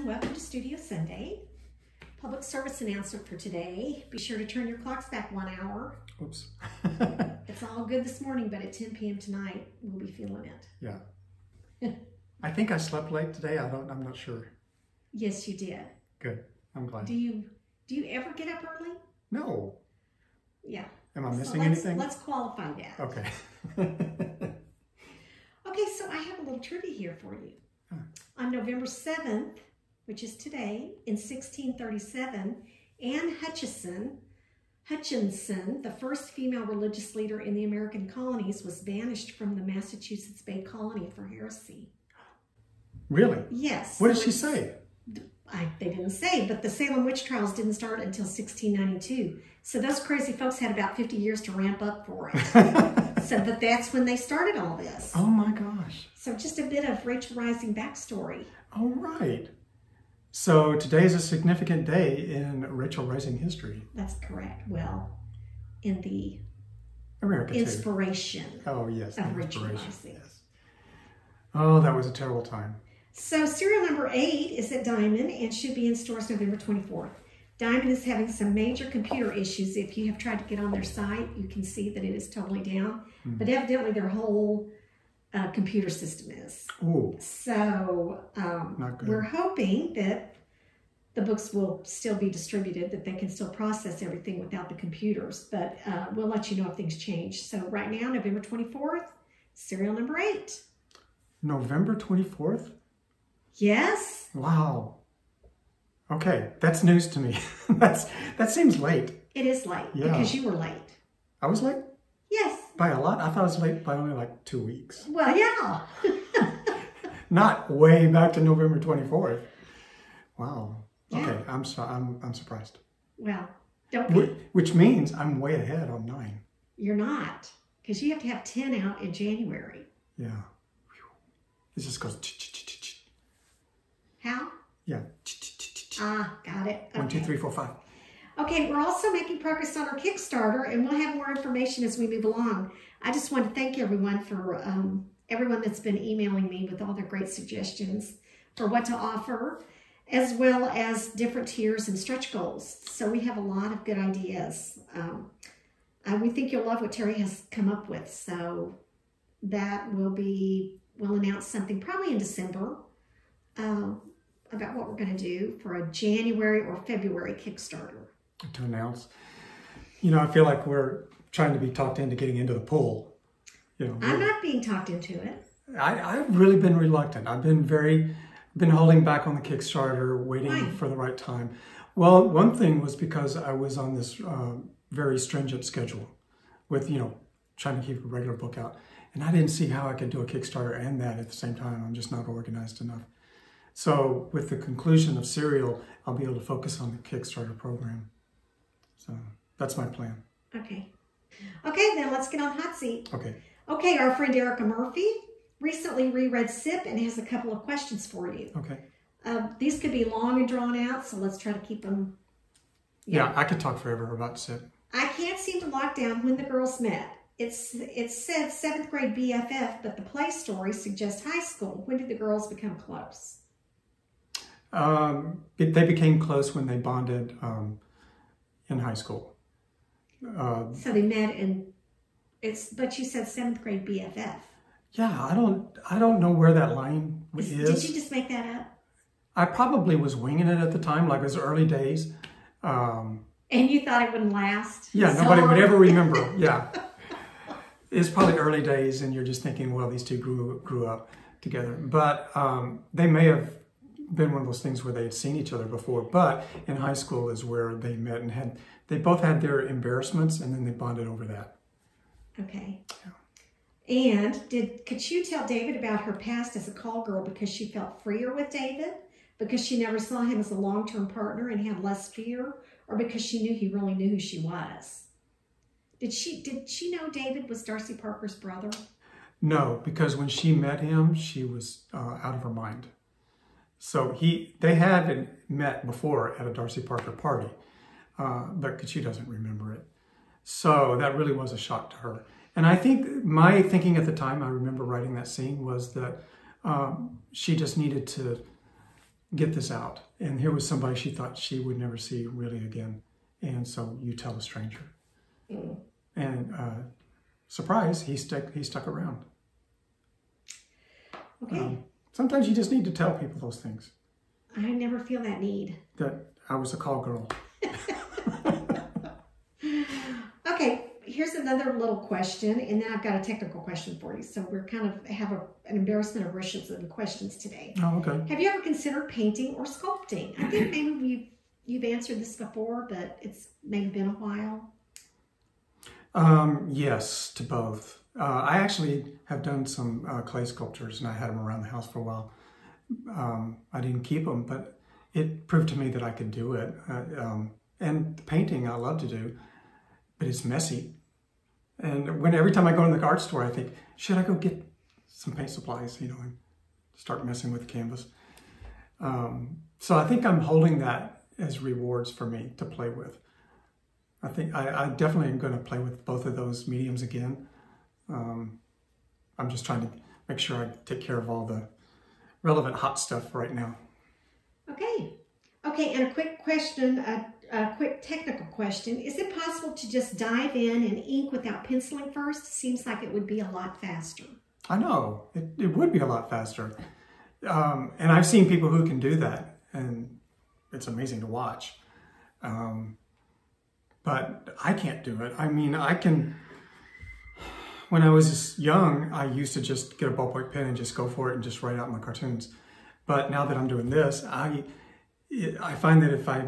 everyone. Welcome to Studio Sunday. Public service announcement for today. Be sure to turn your clocks back one hour. Oops. It's all good this morning, but at 10 p.m. tonight, we'll be feeling it. yeah. I think I slept late today. I don't. I'm not sure. Yes, you did. Good. I'm glad. Do you do you ever get up early? No. Yeah. Am I So missing let's, anything? Let's qualify that. Okay. Okay, so I have a little trivia here for you. Huh. On November 7th, which is today, in 1637, Anne Hutchison, Hutchinson, the first female religious leader in the American colonies, was banished from the Massachusetts Bay Colony for heresy. really? Yes. What did she say? I, they didn't say, but the Salem witch trials didn't start until 1692. So those crazy folks had about 50 years to ramp up for it. so, but that's when they started all this. oh my gosh. So just a bit of Rachel Rising backstory. All right. So today is a significant day in Rachel Rising history. That's correct. Well, in the America too. inspiration. Oh yes. of Rachel inspiration, Rising. Yes. Oh, that was a terrible time. So serial number eight is at Diamond and should be in stores November 24th. Diamond is having some major computer issues. If you have tried to get on their site, you can see that it is totally down. Hmm. But evidently their whole uh, computer system is. Ooh. So um, we're hoping that the books will still be distributed, that they can still process everything without the computers. But uh, we'll let you know if things change. So right now, November 24th, serial number eight. November 24th? Yes. Wow. Okay, that's news to me. that's that seems late. It is late Yeah. because you were late. I was late. By a lot. I thought I was late by only like two weeks. Well, yeah. Not way back to November 24th. Wow. Yeah. Okay, I'm so, I'm I'm surprised. Well, don't be. Which means I'm way ahead on nine. You're not because you have to have 10 out in January. Yeah. It just goes. How? Yeah. Ah, got it. One, two, Okay. three, four, five. Okay, we're also making progress on our Kickstarter, and we'll have more information as we move along. I just want to thank everyone for um, everyone that's been emailing me with all their great suggestions for what to offer, as well as different tiers and stretch goals. So we have a lot of good ideas. Um, and we think you'll love what Terry has come up with. So that will be, we'll announce something probably in December uh, about what we're going to do for a January or February Kickstarter. To announce. You know, I feel like we're trying to be talked into getting into the pool. You know, I'm not being talked into it. I, I've really been reluctant. I've been very, been holding back on the Kickstarter, waiting Why? for the right time. Well, one thing was because I was on this uh, very stringent schedule with, you know, trying to keep a regular book out. And I didn't see how I could do a Kickstarter and that at the same time. I'm just not organized enough. So with the conclusion of Serial, I'll be able to focus on the Kickstarter program. So that's my plan. Okay. Okay, then let's get on hot seat. Okay. Okay, our friend Erica Murphy recently reread SIP and has a couple of questions for you. Okay. Uh, these could be long and drawn out, so let's try to keep them. Yeah, I could talk forever about SIP. I can't seem to lock down when the girls met. It's it said seventh grade BFF, but the play story suggests high school. When did the girls become close? Um, it, they became close when they bonded um, in high school. Uh, So they met in it's but you said seventh grade BFF. yeah, I don't, I don't know where that line is. Did you just make that up? I probably was winging it at the time, like it was early days. Um, And you thought it wouldn't last? yeah, So nobody would ever remember. Yeah, it's probably early days, and you're just thinking, well, these two grew grew up together. But um, they may have been one of those things where they had seen each other before. But in high school is where they met and had they both had their embarrassments, and then they bonded over that. Okay. And did could you tell David about her past as a call girl because she felt freer with David? Because she never saw him as a long term partner and had less fear, or because she knew he really knew who she was? Did she did she know David was Darcy Parker's brother? No, because when she met him, she was uh, out of her mind. So he, they had met before at a Darcy Parker party, uh, but she doesn't remember it. So that really was a shock to her. And I think my thinking at the time, I remember writing that scene, was that um, she just needed to get this out. And here was somebody she thought she would never see really again. And so you tell a stranger. Mm. And uh, surprise, he stuck, he stuck around. Okay. Um, sometimes you just need to tell people those things. I never feel that need. That I was a call girl. okay, here's another little question, and then I've got a technical question for you. So we're kind of have a, an embarrassment of riches in questions today. Oh, okay. Have you ever considered painting or sculpting? I think maybe you you've answered this before, but it's maybe been a while. Um, yes, to both. Uh, I actually have done some uh, clay sculptures, and I had them around the house for a while. Um, I didn't keep them, but it proved to me that I could do it. Uh, um, and the painting I love to do, but it's messy. And when every time I go in the art store, I think, should I go get some paint supplies, you know, and start messing with the canvas. Um, so I think I'm holding that as rewards for me to play with. I think I, I definitely am going to play with both of those mediums again. Um, I'm just trying to make sure I take care of all the relevant hot stuff right now. Okay. Okay, and a quick question, a, a, quick technical question. Is it possible to just dive in and ink without penciling first? Seems like it would be a lot faster. I know. It, it would be a lot faster. Um, and I've seen people who can do that, and it's amazing to watch. Um, but I can't do it. I mean, I can when I was young, I used to just get a ballpoint pen and just go for it and just write out my cartoons. But now that I'm doing this, I I find that if I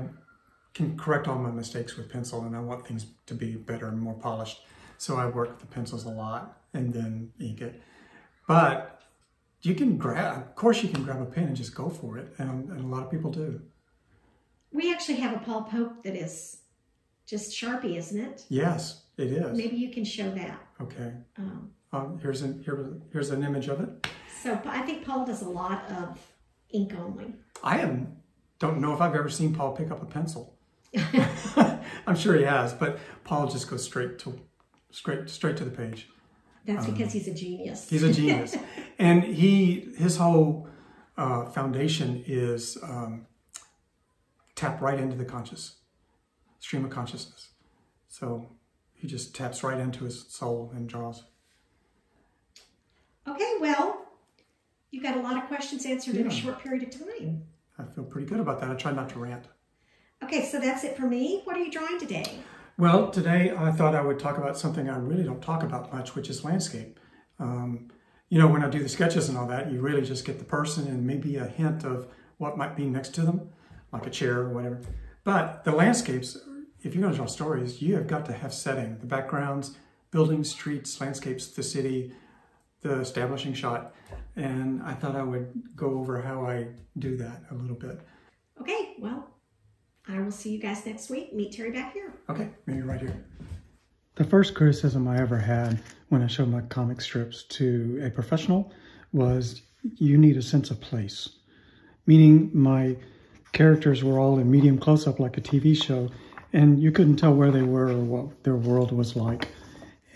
can correct all my mistakes with pencil and I want things to be better and more polished, so I work with the pencils a lot and then ink it. But you can grab, of course, you can grab a pen and just go for it, and, and a lot of people do. We actually have a Paul Pope that is just Sharpie, isn't it? Yes, it is. Maybe you can show that. Okay. Um, um, here's an here, here's an image of it. So I think Paul does a lot of ink only. I am don't know if I've ever seen Paul pick up a pencil. I'm sure he has, but Paul just goes straight to straight straight to the page. That's um, because he's a genius. He's a genius, and he his whole uh, foundation is um, tap right into the conscious stream of consciousness. So he just taps right into his soul and draws. Okay, well, you got a lot of questions answered yeah. in a short period of time. I feel pretty good about that. I try not to rant. Okay, so that's it for me. What are you drawing today? Well, today I thought I would talk about something I really don't talk about much, which is landscape. Um, you know, when I do the sketches and all that, you really just get the person and maybe a hint of what might be next to them, like a chair or whatever. But the landscapes if you're going to tell stories, you have got to have setting, the backgrounds, buildings, streets, landscapes, the city, the establishing shot. And I thought I would go over how I do that a little bit. Okay, well, I will see you guys next week. Meet Terry back here. Okay, meet you right here. The first criticism I ever had when I showed my comic strips to a professional was you need a sense of place. Meaning my characters were all in medium close-up like a TV show and you couldn't tell where they were or what their world was like.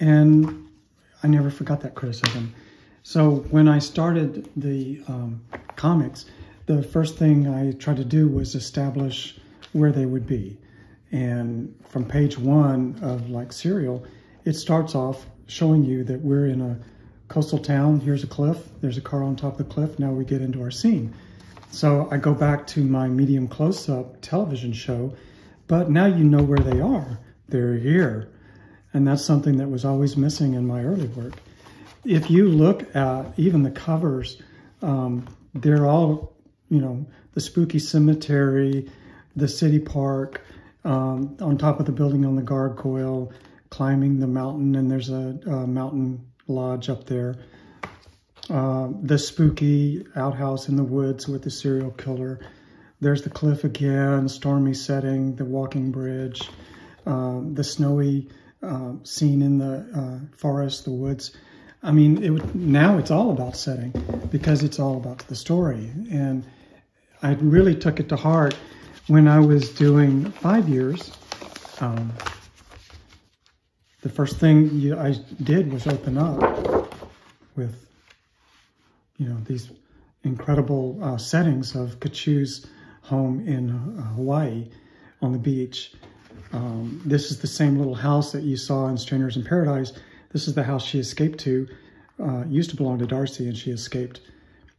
And I never forgot that criticism. So when I started the um, comics, the first thing I tried to do was establish where they would be. And from page one of like Serial, it starts off showing you that we're in a coastal town. Here's a cliff. There's a car on top of the cliff. Now we get into our scene. So I go back to my medium close-up television show but now you know where they are. They're here. And that's something that was always missing in my early work. If you look at even the covers, um, they're all, you know, the spooky cemetery, the city park, um, on top of the building on the gargoyle, climbing the mountain, and there's a, a mountain lodge up there. Uh, the spooky outhouse in the woods with the serial killer. There's the cliff again, stormy setting, the walking bridge, uh, the snowy uh, scene in the uh, forest, the woods. I mean, it now it's all about setting because it's all about the story. And I really took it to heart when I was doing five years. Um, the first thing you, I did was open up with, you know, these incredible uh, settings of Katchoo's home in uh, Hawaii on the beach. Um, this is the same little house that you saw in Strangers in Paradise. This is the house she escaped to. Uh, used to belong to Darcy, and she escaped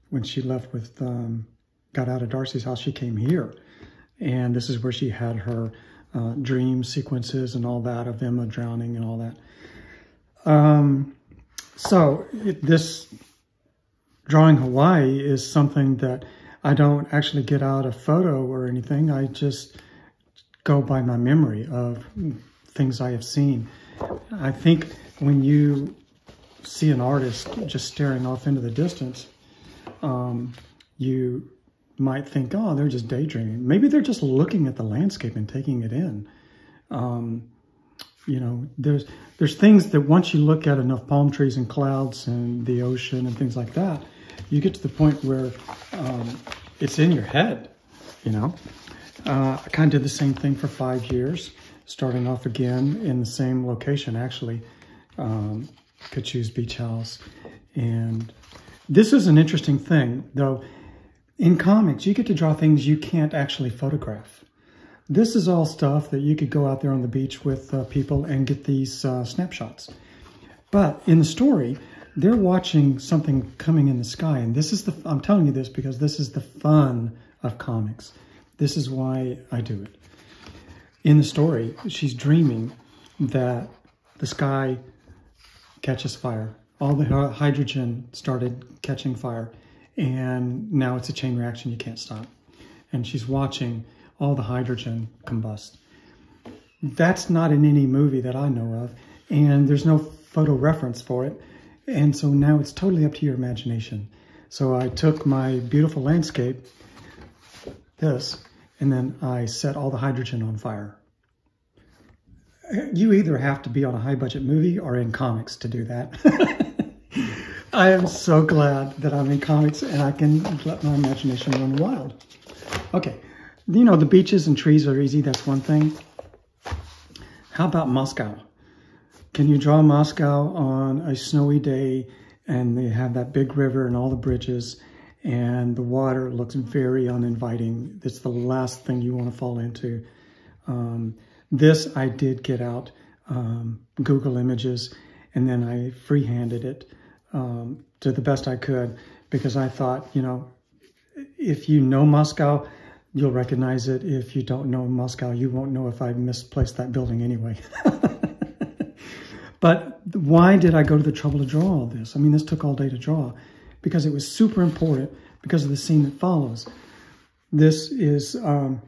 when she left with, um, got out of Darcy's house. She came here, and this is where she had her uh, dream sequences and all that of Emma drowning and all that. Um, so it, this drawing Hawaii is something that I don't actually get out a photo or anything. I just go by my memory of things I have seen. I think when you see an artist just staring off into the distance, um, you might think, oh, they're just daydreaming. Maybe they're just looking at the landscape and taking it in. Um, you know, there's there's things that once you look at enough palm trees and clouds and the ocean and things like that, you get to the point where um, it's in your head. You know, uh, I kind of did the same thing for five years, starting off again in the same location, actually, um, Beach House, and this is an interesting thing, though. In comics, you get to draw things you can't actually photograph. This is all stuff that you could go out there on the beach with uh, people and get these uh, snapshots. But in the story, they're watching something coming in the sky. And this is the, I'm telling you this because this is the fun of comics. This is why I do it. In the story, she's dreaming that the sky catches fire. All the hydrogen started catching fire and now it's a chain reaction you can't stop. And she's watching all the hydrogen combust. That's not in any movie that I know of, and there's no photo reference for it. And so now it's totally up to your imagination. So I took my beautiful landscape, this, and then I set all the hydrogen on fire. You either have to be on a high budget movie or in comics to do that. I am so glad that I'm in comics and I can let my imagination run wild. Okay, you know, the beaches and trees are easy. That's one thing. How about Moscow? Can you draw Moscow on a snowy day and they have that big river and all the bridges and the water looks very uninviting. It's the last thing you want to fall into. Um, this I did get out um, Google Images and then I freehanded it um, to the best I could because I thought, you know, if you know Moscow, you'll recognize it. If you don't know Moscow, you won't know if I misplaced that building anyway. but why did I go to the trouble to draw all this? I mean, this took all day to draw because it was super important because of the scene that follows. This is, um,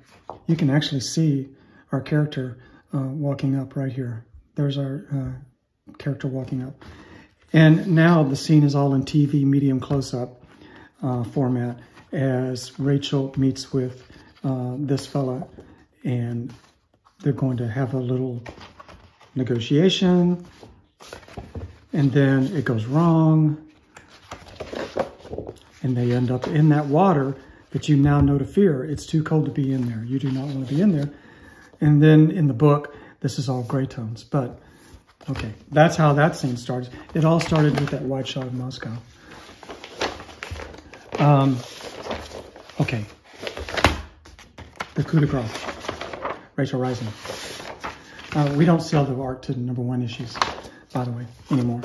you can actually see our character uh, walking up right here. There's our uh, character walking up. And now the scene is all in TV medium close-up uh, format as Rachel meets with uh, this fella and they're going to have a little negotiation and then it goes wrong and they end up in that water that you now know to fear. It's too cold to be in there. You do not want to be in there. And then in the book, this is all gray tones, but Okay, that's how that scene starts. It all started with that wide shot of Moscow. Um, okay. The coup de grace. Rachel Rising. Uh, we don't sell the art to number one issues, by the way, anymore.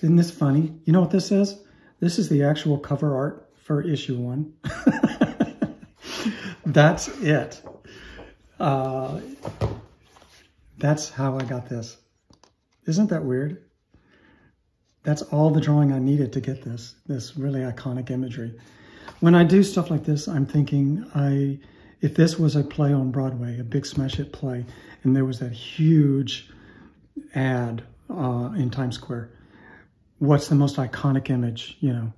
Isn't this funny? You know what this is? This is the actual cover art for issue one. That's it. Uh, that's how I got this. Isn't that weird? That's all the drawing I needed to get this, this really iconic imagery. When I do stuff like this, I'm thinking I, if this was a play on Broadway, a big smash hit play, and there was that huge ad uh, in Times Square, what's the most iconic image, you know?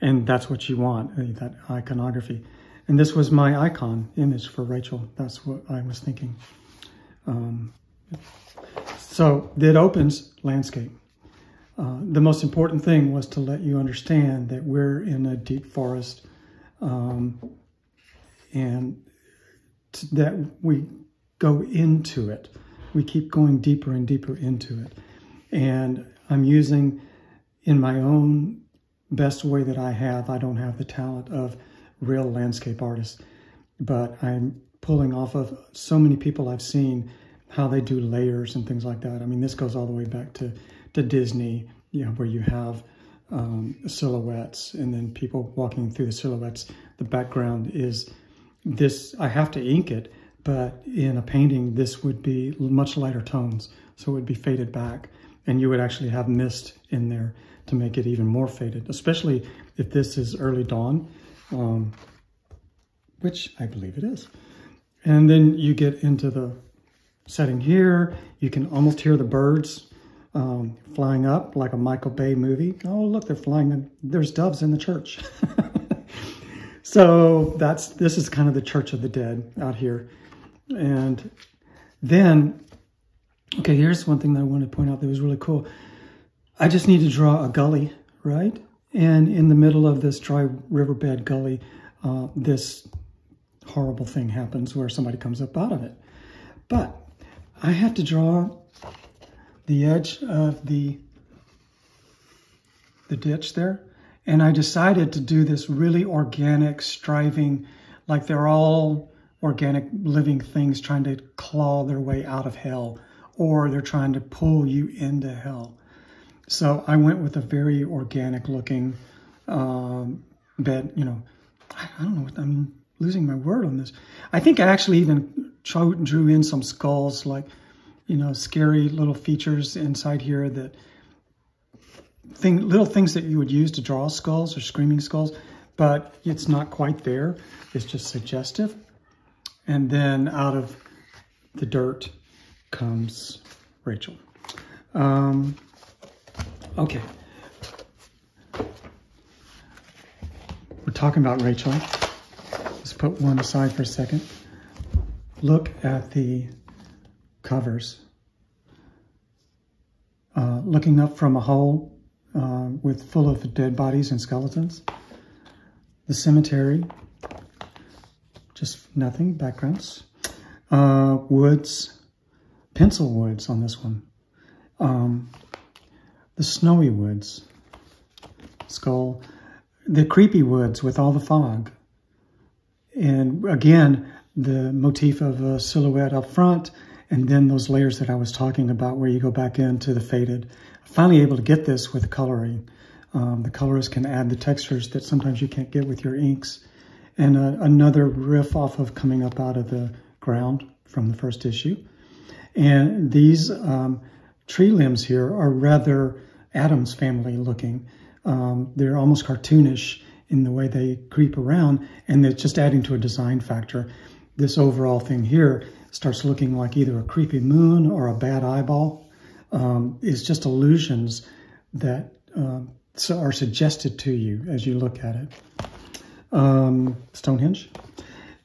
And that's what you want, uh, that iconography. And this was my icon image for Rachel. That's what I was thinking. Um, so it opens landscape. Uh, the most important thing was to let you understand that we're in a deep forest um, and that we go into it. We keep going deeper and deeper into it. And I'm using in my own best way that I have. I don't have the talent of real landscape artists, but I'm pulling off of so many people I've seen how they do layers and things like that. I mean, this goes all the way back to, to Disney, you know, where you have um, silhouettes and then people walking through the silhouettes. The background is this, I have to ink it, but in a painting, this would be much lighter tones. So it would be faded back and you would actually have mist in there to make it even more faded, especially if this is early dawn, um, which I believe it is. And then you get into the setting here. You can almost hear the birds um, flying up like a Michael Bay movie. Oh, look, they're flying. There's doves in the church. so that's this is kind of the Church of the Dead out here. And then, okay, here's one thing that I want to point out that was really cool. I just need to draw a gully, right? And in the middle of this dry riverbed gully, uh, this horrible thing happens where somebody comes up out of it. But I have to draw the edge of the, the ditch there. And I decided to do this really organic, striving, like they're all organic living things trying to claw their way out of hell, or they're trying to pull you into hell. So I went with a very organic looking um, bed, you know, I, I don't know what, I'm losing my word on this. I think I actually even drew in some skulls, like, you know, scary little features inside here that thing, little things that you would use to draw skulls or screaming skulls, but it's not quite there. It's just suggestive. And then out of the dirt comes Rachel. Um, okay. We're talking about Rachel. Let's put one aside for a second. Look at the covers. Uh, looking up from a hole uh, with full of dead bodies and skeletons. The cemetery, just nothing, backgrounds. Uh, woods, pencil woods on this one. Um, the snowy woods, skull, the creepy woods with all the fog. And again, the motif of a silhouette up front and then those layers that I was talking about where you go back into the faded. Finally able to get this with coloring. Um, the colorist can add the textures that sometimes you can't get with your inks. And uh, another riff off of coming up out of the ground from the first issue. And these um, tree limbs here are rather Addams family looking. Um, they're almost cartoonish in the way they creep around, and it's just adding to a design factor. This overall thing here starts looking like either a creepy moon or a bad eyeball. Um, is just illusions that uh, are suggested to you as you look at it. Um, Stonehenge.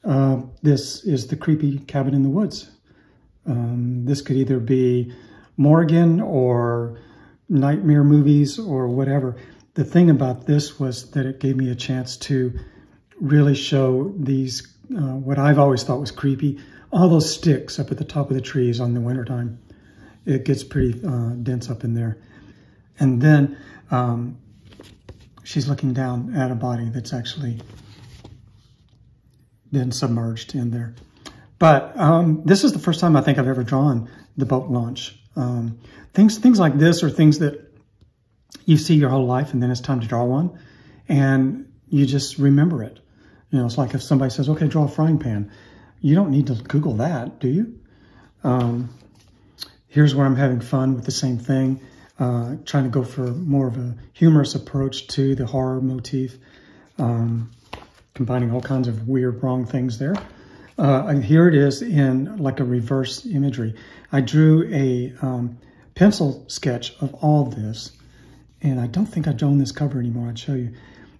Uh, this is the creepy cabin in the woods. Um, this could either be Morgan or nightmare movies or whatever. The thing about this was that it gave me a chance to really show these, uh, what I've always thought was creepy, all those sticks up at the top of the trees on the wintertime. It gets pretty uh, dense up in there. And then um, she's looking down at a body that's actually been submerged in there. But um, this is the first time I think I've ever drawn the boat launch. Um, things, things like this are things that you see your whole life and then it's time to draw one and you just remember it. You know, it's like if somebody says, okay, draw a frying pan. You don't need to Google that, do you? Um, here's where I'm having fun with the same thing, uh, trying to go for more of a humorous approach to the horror motif, um, combining all kinds of weird, wrong things there. Uh, and here it is in like a reverse imagery. I drew a um, pencil sketch of all this, and I don't think I've drawn this cover anymore. I'd show you.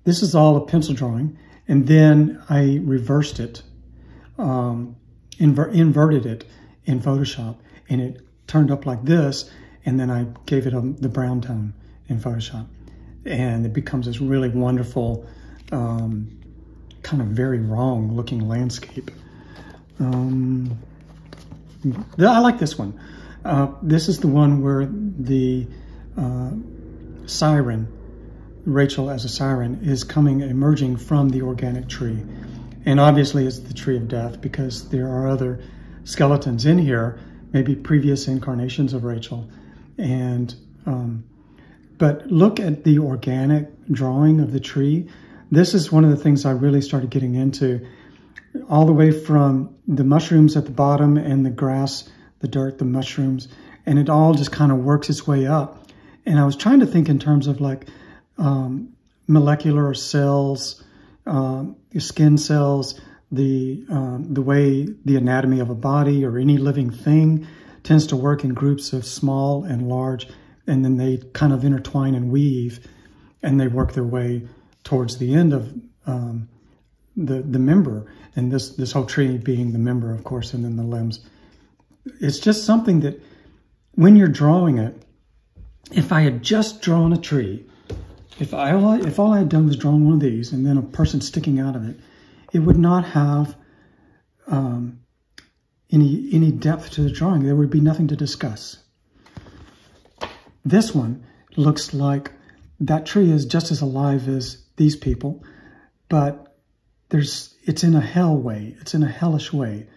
This is all a pencil drawing, and then I reversed it um, inver inverted it in Photoshop and it turned up like this and then I gave it a, the brown tone in Photoshop and it becomes this really wonderful um, kind of very wrong looking landscape. Um, I like this one. Uh, this is the one where the uh, siren Rachel as a siren is coming, emerging from the organic tree. And obviously it's the tree of death because there are other skeletons in here, maybe previous incarnations of Rachel. And, um, but look at the organic drawing of the tree. This is one of the things I really started getting into all the way from the mushrooms at the bottom and the grass, the dirt, the mushrooms, and it all just kind of works its way up. And I was trying to think in terms of like um, molecular cells, uh, skin cells, the um, the way the anatomy of a body or any living thing tends to work in groups of small and large, and then they kind of intertwine and weave, and they work their way towards the end of um, the the member, and this this whole tree being the member, of course, and then the limbs. It's just something that when you're drawing it, if I had just drawn a tree, if I if all I had done was drawn one of these and then a person sticking out of it, it would not have um, any any depth to the drawing. There would be nothing to discuss. This one looks like that tree is just as alive as these people, but there's it's in a hell way. It's in a hellish way.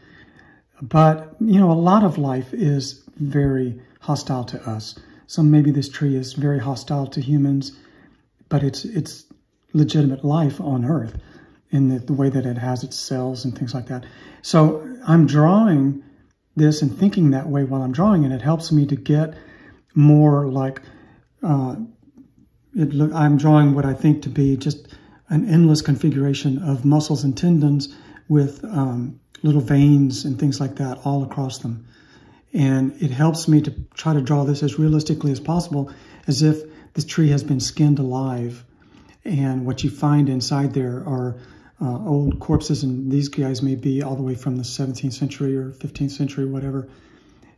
But, you know, a lot of life is very hostile to us. So maybe this tree is very hostile to humans, but it's it's legitimate life on Earth in the, the way that it has its cells and things like that. So I'm drawing this and thinking that way while I'm drawing, and it helps me to get more like uh, it. I'm drawing what I think to be just an endless configuration of muscles and tendons with um, little veins and things like that all across them. And it helps me to try to draw this as realistically as possible, as if this tree has been skinned alive. And what you find inside there are uh, old corpses, and these guys may be all the way from the 17th century or 15th century, whatever.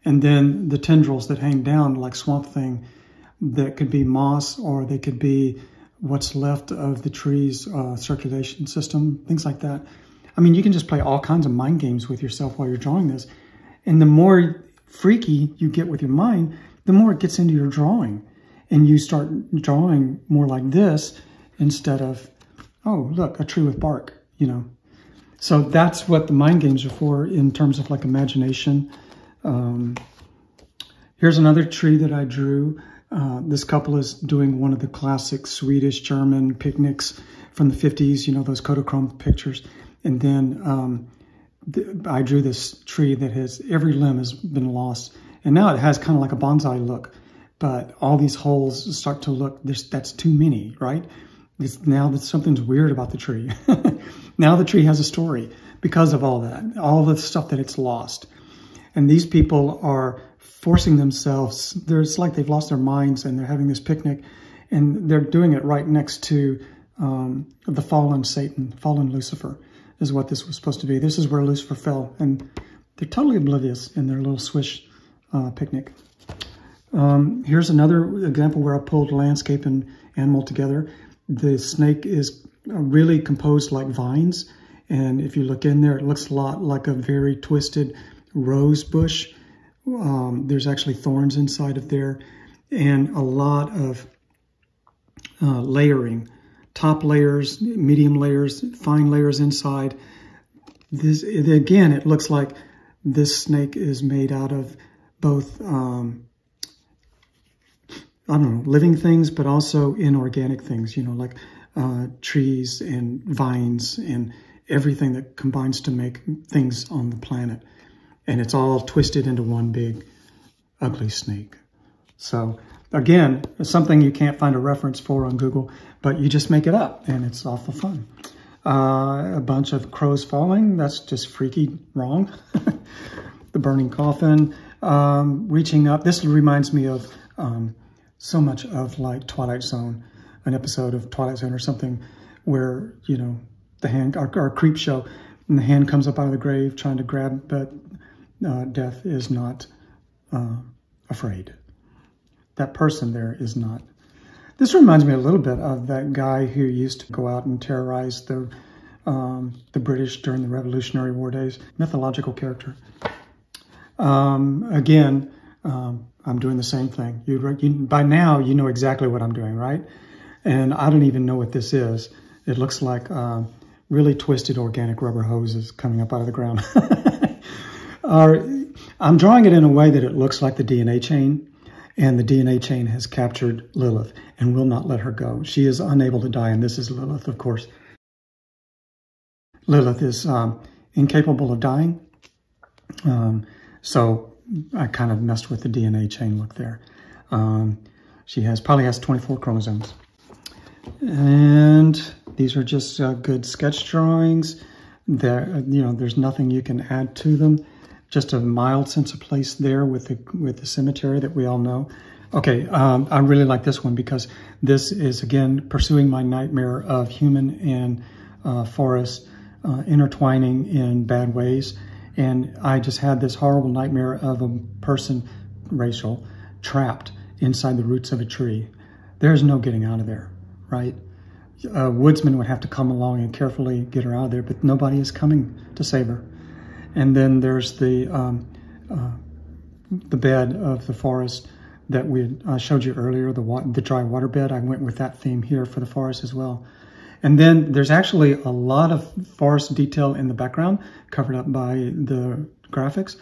And then the tendrils that hang down like Swamp Thing, that could be moss or they could be what's left of the tree's uh, circulation system, things like that. I mean, you can just play all kinds of mind games with yourself while you're drawing this. And the more freaky you get with your mind, the more it gets into your drawing. And you start drawing more like this instead of, oh, look, a tree with bark, you know. So that's what the mind games are for in terms of like imagination. Um, here's another tree that I drew. Uh, this couple is doing one of the classic Swedish German picnics from the 50s, you know, those Kodachrome pictures. And then um, I drew this tree that has every limb has been lost. And now it has kind of like a bonsai look, but all these holes start to look, that's too many, right? It's now that something's weird about the tree. now the tree has a story because of all that, all the stuff that it's lost. And these people are forcing themselves. They're, it's like they've lost their minds and they're having this picnic and they're doing it right next to um, the fallen Satan, fallen Lucifer is what this was supposed to be. This is where Lucifer fell and they're totally oblivious in their little swish uh, picnic. Um, here's another example where I pulled landscape and animal together. The snake is really composed like vines. And if you look in there, it looks a lot like a very twisted rose bush um, there's actually thorns inside of there and a lot of uh, layering, top layers, medium layers, fine layers inside. This Again, it looks like this snake is made out of both, um, I don't know, living things, but also inorganic things, you know, like uh, trees and vines and everything that combines to make things on the planet and it's all twisted into one big ugly snake. So again, something you can't find a reference for on Google, but you just make it up and it's awful fun. Uh, a bunch of crows falling, that's just freaky wrong. the burning coffin, um, reaching up. This reminds me of um, so much of like Twilight Zone, an episode of Twilight Zone or something where, you know, the hand, our, our Creepshow, and the hand comes up out of the grave trying to grab, but uh, death is not uh, afraid. That person there is not. This reminds me a little bit of that guy who used to go out and terrorize the um, the British during the Revolutionary War days. Mythological character. Um, again, um, I'm doing the same thing. You, you, by now, you know exactly what I'm doing, right? And I don't even know what this is. It looks like uh, really twisted organic rubber hoses coming up out of the ground. I'm drawing it in a way that it looks like the DNA chain, and the DNA chain has captured Lilith and will not let her go. She is unable to die, and this is Lilith, of course. Lilith is um, incapable of dying, um, so I kind of messed with the DNA chain look there. Um, she has probably has 24 chromosomes. And these are just uh, good sketch drawings. There, you know, there's nothing you can add to them. Just a mild sense of place there with the with the cemetery that we all know. Okay, um, I really like this one because this is again pursuing my nightmare of human and uh, forest uh, intertwining in bad ways. And I just had this horrible nightmare of a person, Rachel, trapped inside the roots of a tree. There's no getting out of there, right? A woodsman would have to come along and carefully get her out of there, but nobody is coming to save her. And then there's the um, uh, the bed of the forest that we uh, showed you earlier, the, the dry water bed. I went with that theme here for the forest as well. And then there's actually a lot of forest detail in the background covered up by the graphics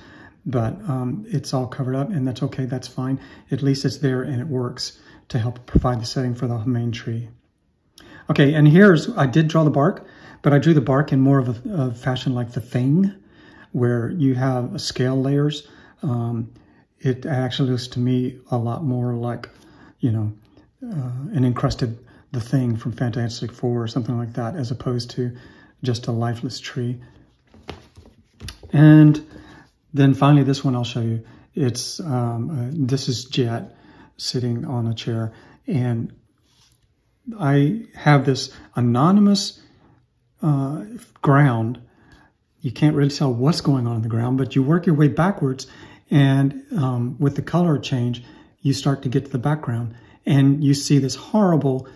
but um, it's all covered up and that's okay, that's fine. At least it's there and it works to help provide the setting for the main tree. Okay, and here's, I did draw the bark, but I drew the bark in more of a, a fashion like the thing, where you have scale layers. Um, it actually looks to me a lot more like, you know, uh, an encrusted the thing from Fantastic Four or something like that, as opposed to just a lifeless tree. And then finally, this one I'll show you. It's um, uh, this is Jet sitting on a chair, and I have this anonymous uh, ground. You can't really tell what's going on in the ground, but you work your way backwards, and um, with the color change, you start to get to the background, and you see this horrible.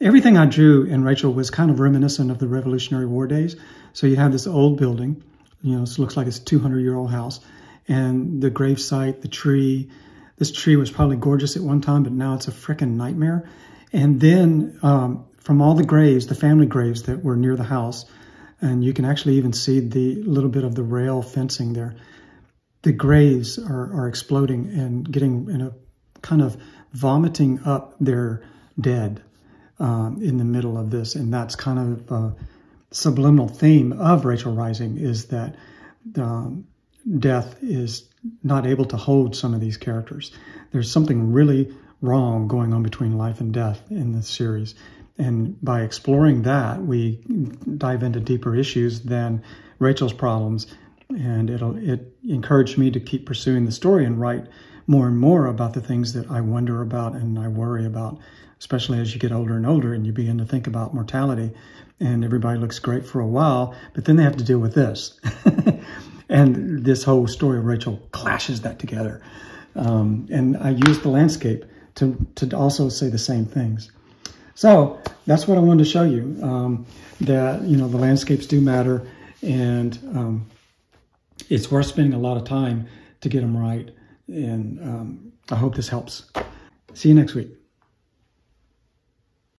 Everything I drew in Rachel was kind of reminiscent of the Revolutionary War days. So you have this old building you know, it looks like it's a 200 year old house. And the gravesite, the tree, this tree was probably gorgeous at one time, but now it's a freaking nightmare. And then um, from all the graves, the family graves that were near the house, and you can actually even see the little bit of the rail fencing there. The graves are, are exploding and getting in a kind of vomiting up their dead um, in the middle of this. And that's kind of uh, subliminal theme of Rachel Rising is that um, death is not able to hold some of these characters. There's something really wrong going on between life and death in this series. And by exploring that, we dive into deeper issues than Rachel's problems. And it'll, it encouraged me to keep pursuing the story and write more and more about the things that I wonder about and I worry about, especially as you get older and older and you begin to think about mortality and everybody looks great for a while, but then they have to deal with this. and this whole story of Rachel clashes that together. Um, and I use the landscape to, to also say the same things. So that's what I wanted to show you, um, that, you know, the landscapes do matter and um, it's worth spending a lot of time to get them right. And um, I hope this helps. See you next week.